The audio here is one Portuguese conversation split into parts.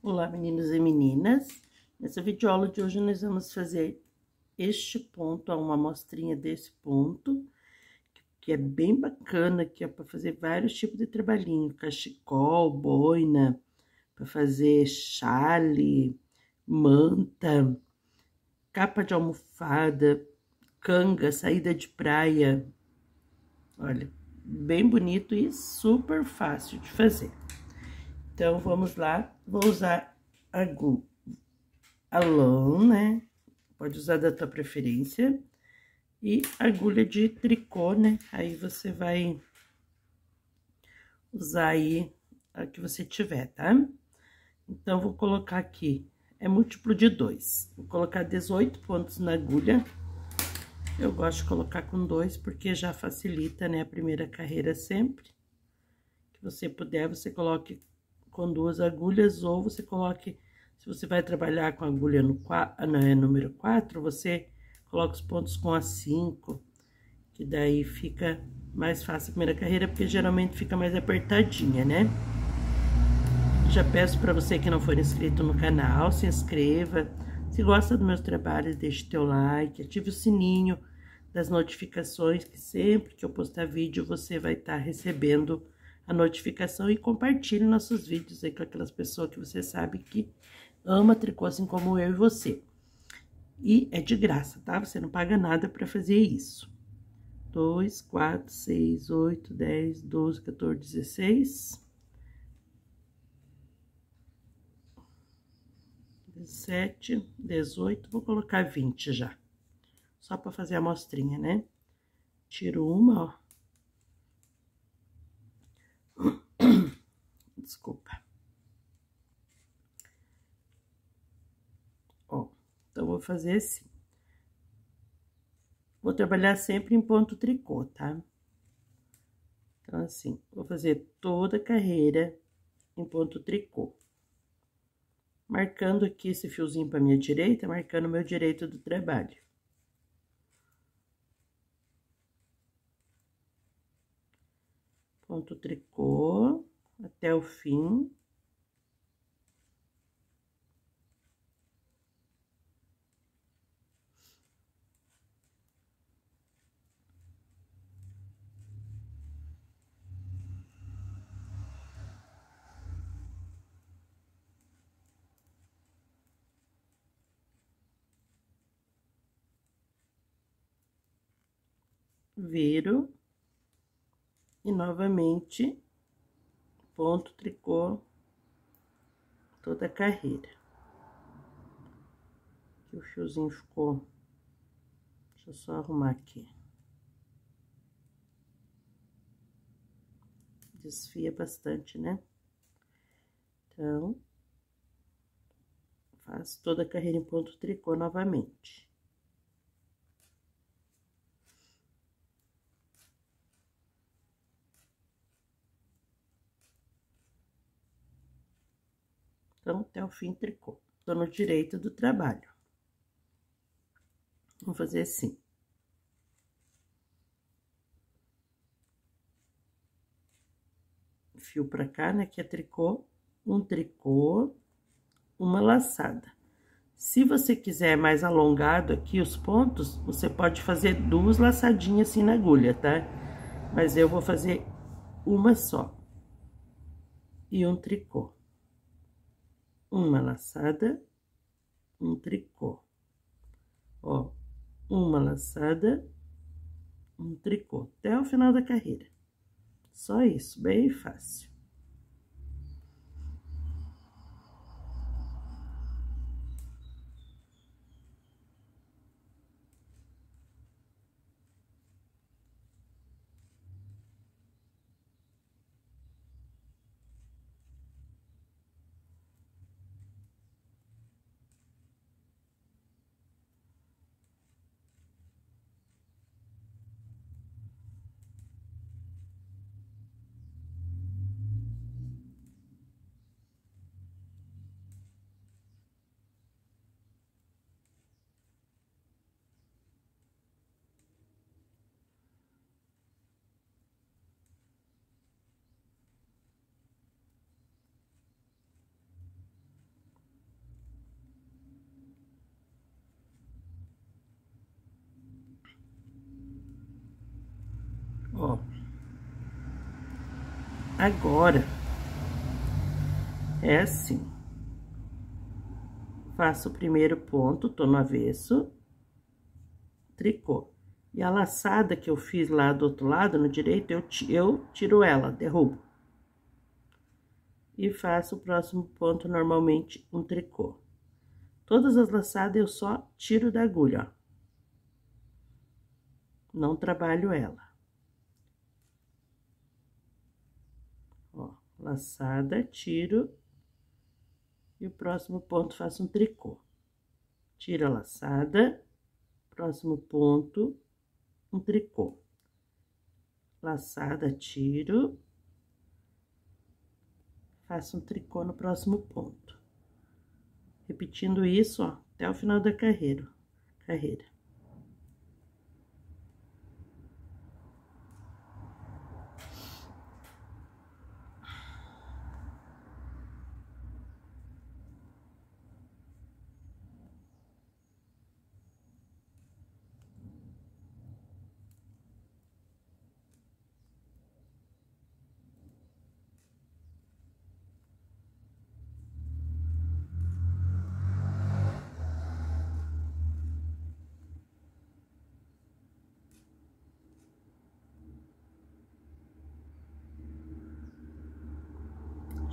Olá, meninos e meninas. Nessa videoaula de hoje, nós vamos fazer este ponto, uma amostrinha desse ponto, que é bem bacana, que é para fazer vários tipos de trabalhinho, cachecol, boina, para fazer chale, manta, capa de almofada, canga, saída de praia. Olha, bem bonito e super fácil de fazer. Então, vamos lá. Vou usar a lã, né? Pode usar da tua preferência. E agulha de tricô, né? Aí você vai usar aí a que você tiver, tá? Então, vou colocar aqui, é múltiplo de dois. Vou colocar 18 pontos na agulha. Eu gosto de colocar com dois, porque já facilita, né, a primeira carreira sempre. Que você puder, você coloque com duas agulhas, ou você coloque, se você vai trabalhar com agulha no não, é número 4, você coloca os pontos com a 5, que daí fica mais fácil a primeira carreira, porque geralmente fica mais apertadinha, né? Já peço para você que não for inscrito no canal, se inscreva. Se gosta dos meus trabalhos, deixe teu like, ative o sininho das notificações, que sempre que eu postar vídeo, você vai estar tá recebendo a notificação e compartilhe nossos vídeos aí com aquelas pessoas que você sabe que ama tricô assim como eu e você. E é de graça, tá? Você não paga nada para fazer isso. 2, 4, 6, 8, 10, 12, 14, 16. 17, 18, vou colocar 20 já. Só para fazer a amostrinha, né? Tiro uma, ó. Desculpa. Ó, então, vou fazer assim. Vou trabalhar sempre em ponto tricô, tá? Então, assim, vou fazer toda a carreira em ponto tricô. Marcando aqui esse fiozinho para minha direita, marcando o meu direito do trabalho. ponto tricô até o fim. Viro e novamente ponto tricô toda a carreira. Aqui o fiozinho ficou, deixa eu só arrumar aqui. Desfia bastante, né? Então, faço toda a carreira em ponto tricô novamente. Então, até o fim tricô. Tô no direito do trabalho. Vamos fazer assim. Fio pra cá, né, que é tricô, um tricô, uma laçada. Se você quiser mais alongado aqui os pontos, você pode fazer duas laçadinhas assim na agulha, tá? Mas eu vou fazer uma só. E um tricô uma laçada, um tricô. Ó, uma laçada, um tricô, até o final da carreira. Só isso, bem fácil. Agora, é assim. Faço o primeiro ponto, tô no avesso, tricô. E a laçada que eu fiz lá do outro lado, no direito, eu, eu tiro ela, derrubo. E faço o próximo ponto normalmente um tricô. Todas as laçadas eu só tiro da agulha, ó. Não trabalho ela. Ó, laçada, tiro. E o próximo ponto faço um tricô. Tira a laçada, próximo ponto, um tricô. Laçada, tiro. Faço um tricô no próximo ponto. Repetindo isso, ó, até o final da carreira. Carreira.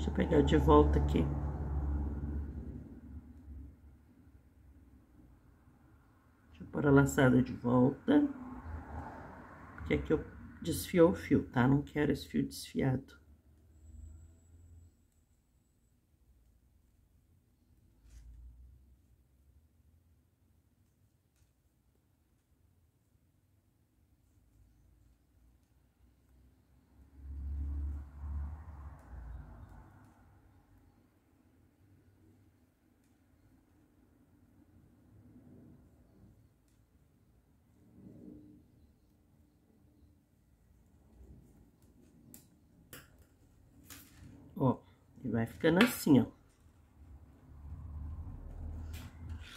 Deixa eu pegar de volta aqui. Deixa eu pôr a laçada de volta. Porque aqui eu desfiou o fio, tá? Não quero esse fio desfiado. Ó, e vai ficando assim, ó.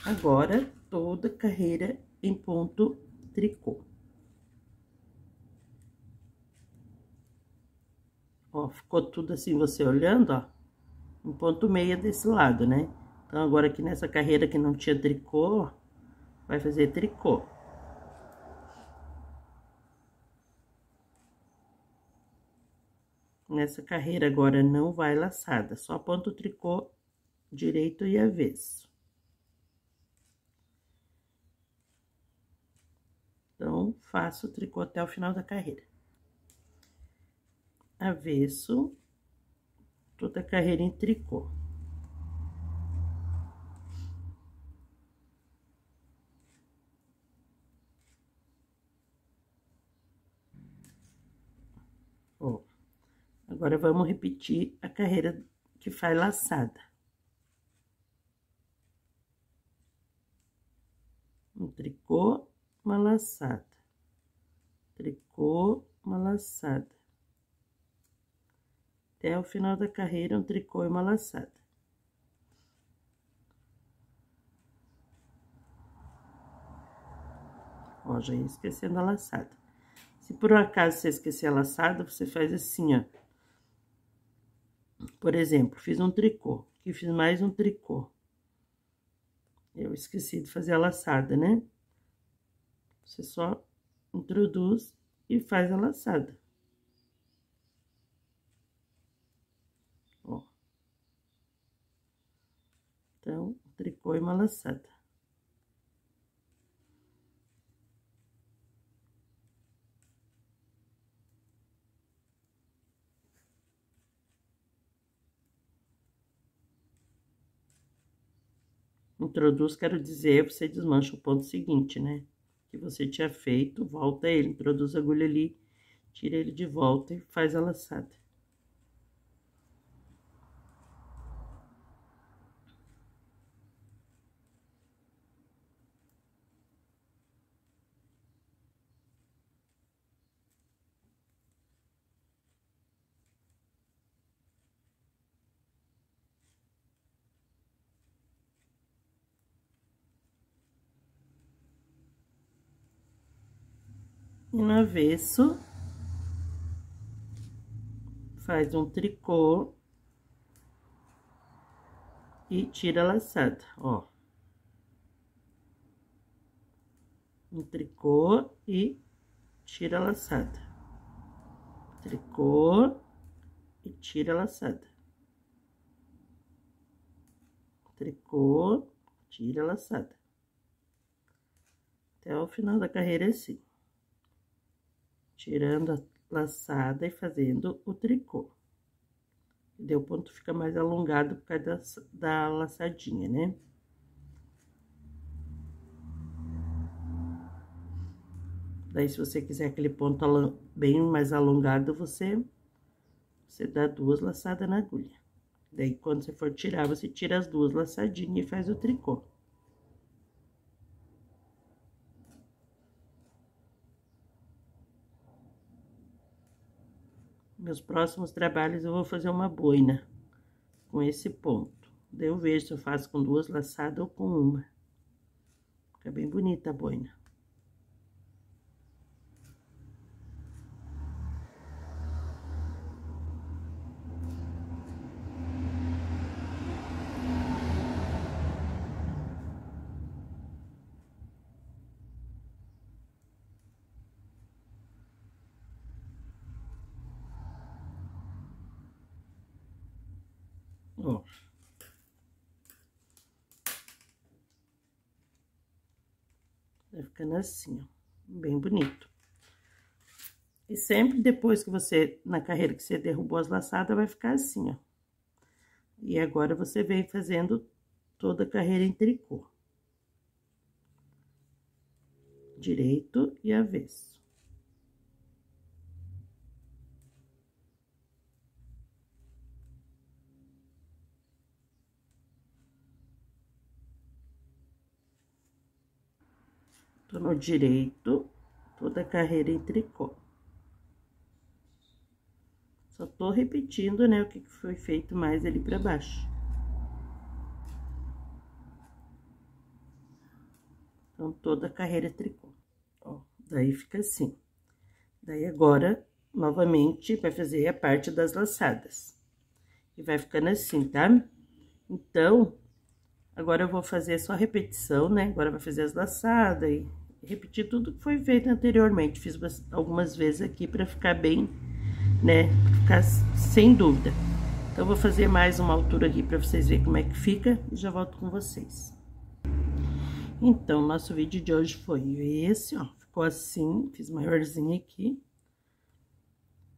Agora, toda carreira em ponto tricô. Ó, ficou tudo assim, você olhando, ó, um ponto meia desse lado, né? Então, agora aqui nessa carreira que não tinha tricô, ó, vai fazer tricô. Nessa carreira agora não vai laçada, só ponto tricô direito e avesso. Então, faço o tricô até o final da carreira. Avesso, toda a carreira em tricô. Agora, vamos repetir a carreira que faz laçada. Um tricô, uma laçada. Tricô, uma laçada. Até o final da carreira, um tricô e uma laçada. Ó, já ia esquecendo a laçada. Se por um acaso você esquecer a laçada, você faz assim, ó por exemplo, fiz um tricô, aqui fiz mais um tricô. Eu esqueci de fazer a laçada, né? Você só introduz e faz a laçada. Ó. Então, tricô e uma laçada. Introduz, quero dizer, você desmancha o ponto seguinte, né? Que você tinha feito, volta ele, introduz a agulha ali, tira ele de volta e faz a laçada. E no avesso faz um tricô e tira a laçada, ó. Um tricô e tira a laçada. Tricô e tira a laçada. Tricô, tira a laçada. Até o final da carreira é assim. Tirando a laçada e fazendo o tricô. O ponto fica mais alongado por causa da, da laçadinha, né? Daí, se você quiser aquele ponto bem mais alongado, você, você dá duas laçadas na agulha. Daí, quando você for tirar, você tira as duas laçadinhas e faz o tricô. Meus próximos trabalhos eu vou fazer uma boina com esse ponto. Daí eu vejo se eu faço com duas laçadas ou com uma. Fica bem bonita a boina. Ó. Vai ficando assim, ó, bem bonito. E sempre depois que você, na carreira que você derrubou as laçadas, vai ficar assim, ó. E agora, você vem fazendo toda a carreira em tricô. Direito e avesso. No direito, toda a carreira em tricô. Só tô repetindo, né, o que foi feito mais ali pra baixo. Então, toda a carreira é tricô. Ó, daí fica assim. Daí, agora, novamente, vai fazer a parte das laçadas. E vai ficando assim, tá? Então, Agora, eu vou fazer só repetição, né? Agora, vai fazer as laçadas e repetir tudo que foi feito anteriormente. Fiz algumas vezes aqui para ficar bem, né? Ficar sem dúvida. Então, vou fazer mais uma altura aqui para vocês verem como é que fica e já volto com vocês. Então, nosso vídeo de hoje foi esse, ó. Ficou assim, fiz maiorzinho aqui.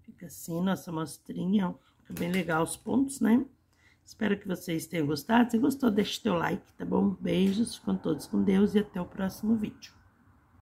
Fica assim, nossa mostrinha, ó. Fica bem legal os pontos, né? Espero que vocês tenham gostado. Se gostou, deixe seu like, tá bom? Beijos, com todos com Deus e até o próximo vídeo.